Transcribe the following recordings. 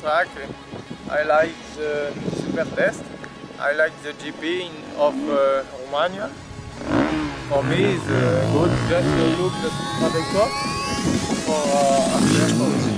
track. I like the super test. I like the GP of uh, Romania. For me, it's uh, good just to look the trajectory for uh.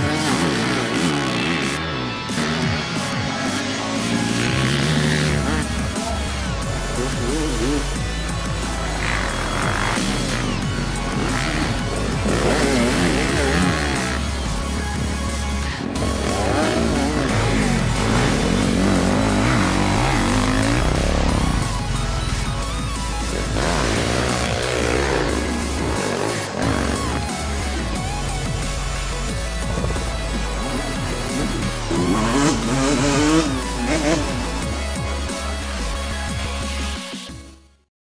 Thank you.